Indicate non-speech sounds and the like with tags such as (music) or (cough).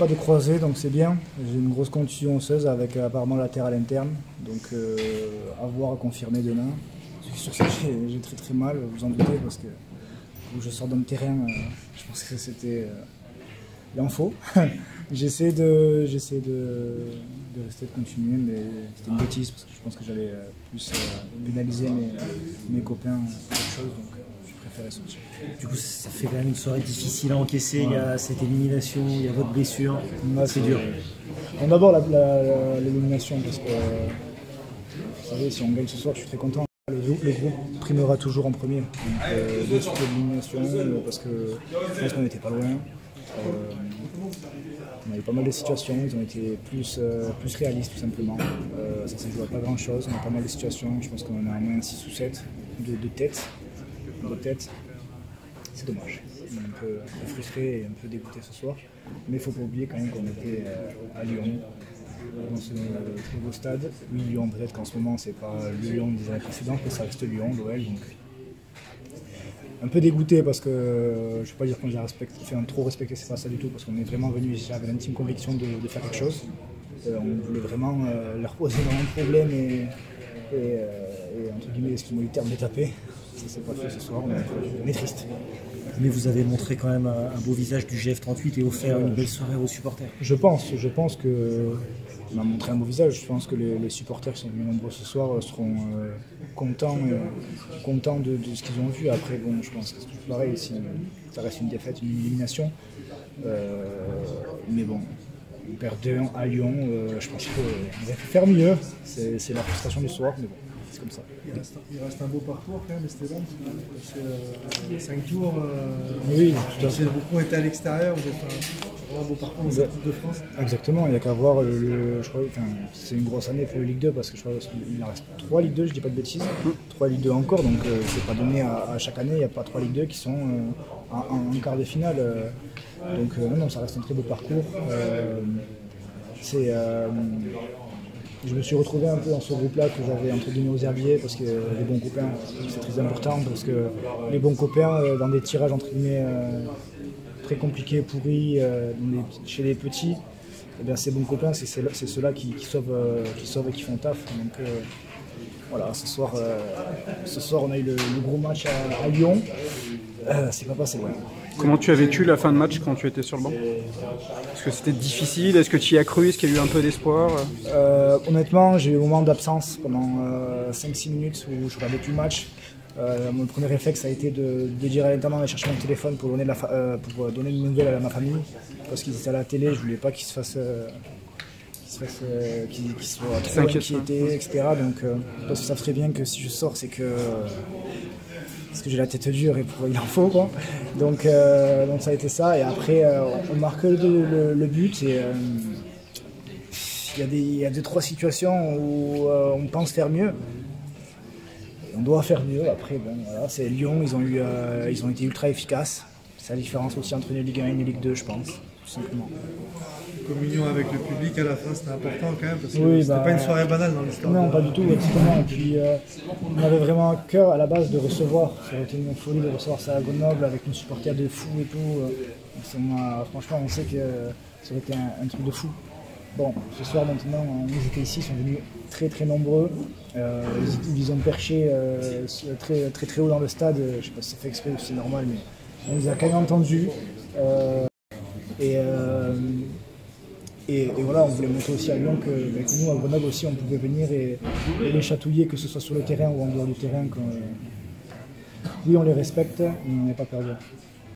pas de croisé, donc c'est bien. J'ai une grosse contusion osseuse avec euh, apparemment latérale interne. Donc euh, à voir, à confirmer demain. Sur ça, j'ai très très mal, vous en doutez, parce que où je sors d'un terrain, euh, je pense que c'était. Faut. (laughs) j'essaie de, j'essaie de, de, rester, de continuer, mais c'était une bêtise, parce que je pense que j'allais euh, plus pénaliser mes, mes copains quelque chose. Donc, du coup, ça fait quand même une soirée difficile à encaisser. Il y a cette élimination, il y a votre blessure. c'est dur. On d'abord l'élimination parce que vous savez, si on gagne ce soir, je suis très content. Le, groupe primera toujours en premier. Donc, euh, l'élimination euh, parce que je pense qu'on n'était pas loin. Euh, on a eu pas mal de situations, ils ont été plus, euh, plus réalistes tout simplement. ça ne joue à pas grand chose, on a pas mal de situations, je pense qu'on a au moins 6 ou 7 de, tête de tête. C'est dommage. On est un peu, frustré et un peu dégoûté ce soir. Mais il ne faut pas oublier quand même qu'on était euh, à Lyon, dans ce très beau stade. Oui, Lyon, peut-être qu'en ce moment, c'est pas le Lyon des années précédentes, mais ça reste Lyon, l'OL. Un peu dégoûté parce que je ne vais pas dire qu'on les a trop respecté, c'est pas ça du tout, parce qu'on est vraiment venu ici avec l'intime conviction de, faire quelque chose. Euh, on voulait vraiment euh, leur poser dans un problème et, entre guillemets, excusez-moi du terme, les taper ça s'est pas fait ce soir, on est triste. Mais vous avez montré quand même un, beau visage du GF38 et offert une belle soirée aux supporters. Je pense, je pense que on a montré un beau visage. Je pense que les, supporters qui sont venus nombreux ce soir seront euh, contents, euh, contents de, ce qu'ils ont vu. Après, bon, je pense que c'est toujours pareil. Si ça reste une défaite, une élimination. Euh, mais bon, on perd 2-1 à Lyon. je pense qu'on va faire mieux. C'est la frustration du soir, mais bon c'est comme ça. Il reste, un beau parcours quand même, Esteban. C'est 5 euh, tours. Euh, oui, tout à fait. Beaucoup été à l'extérieur, vous êtes un, beau parcours dans cette de France. Exactement, il n'y a qu'à voir, le, je crois, enfin, c'est une grosse année pour le Ligue 2 parce que je crois qu'il en reste 3 Ligue 2, je dis pas de bêtises, 3 Ligue 2 encore, donc euh, c'est pas donné à, chaque année, il n'y a pas 3 Ligue 2 qui sont en, quart de finale. Donc non, ça reste un très beau parcours. c'est je me suis retrouvé un peu dans ce groupe-là que j'avais entre guillemets aux herbiers parce que les bons copains, c'est très important parce que les bons copains euh, dans des tirages entre guillemets euh, très compliqués, pourris, euh, chez les petits, eh bien, ces bons copains, c'est ceux-là qui, sauvent, qui sauvent et qui font taf. Donc voilà, ce soir, ce soir on a eu le, gros match à Lyon. C'est pas passé loin. Comment tu as vécu la fin de match quand tu étais sur le banc? Est-ce que c'était difficile? Est-ce que tu y as cru? Est-ce qu'il y a eu un peu d'espoir? Euh, Honnêtement, j'ai eu un moment d'absence pendant 5-6 euh, minutes où je regardais plus le match. Euh, mon premier réflexe a été de, dire à l'intendant d'aller chercher mon téléphone pour donner, de la pour donner une nouvelle à ma famille. Parce qu'ils étaient à la télé, je voulais pas qu'ils se fassent qu'ils soient trop inquiétés, etc. Donc, parce que ça très bien que si je sors, c'est que parce que j'ai la tête dure et pour, il en faut quoi. Donc, euh, donc ça a été ça et après euh, on marque le, le, but et euh, il y, a des, il y a deux trois situations où on pense faire mieux. on doit faire mieux. Après bon voilà, c'est Lyon, ils ont eu ils ont été ultra efficaces. C'est la différence aussi entre une Ligue 1 et une Ligue 2 je pense, tout simplement communion avec le public à la fin, c'était important quand même, parce que c'était pas une soirée banale dans l'histoire. Non, pas du tout, exactement. Et puis, euh, on avait vraiment un cœur à la base de recevoir. Ça aurait été une folie de recevoir ça à Grenoble avec une supporter de fou et tout. Euh, franchement, on sait que ça aurait été un, truc de fou. Bon, ce soir maintenant, ils étaient ici, ils sont venus très très nombreux. Euh, ils, ont perché très, très très haut dans le stade. Je sais pas si c'est fait exprès ou si c'est normal, mais on les a quand même entendus. Et et, voilà, on voulait montrer aussi à Lyon que, ben, nous, à Grenoble aussi, on pouvait venir et, les chatouiller, que ce soit sur le terrain ou en dehors du terrain. oui, on les respecte, mais on n'est pas perdu.